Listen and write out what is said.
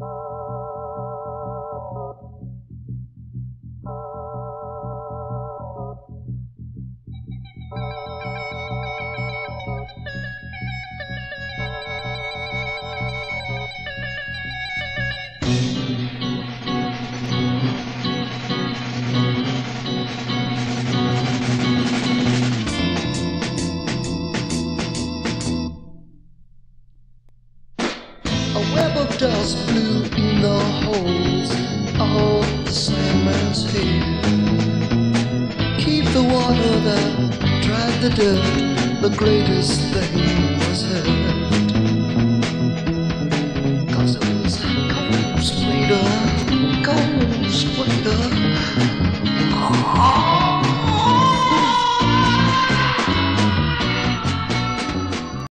A web of dust the all the same as here. Keep the water that dried the dirt, the greatest thing was hurt. Cause it was gold sweeter, gold sweeter.